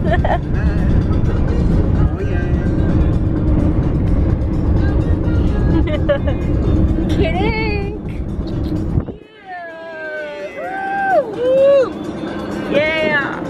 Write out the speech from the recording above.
Kidding. Yeah. Woo. Woo. Yeah.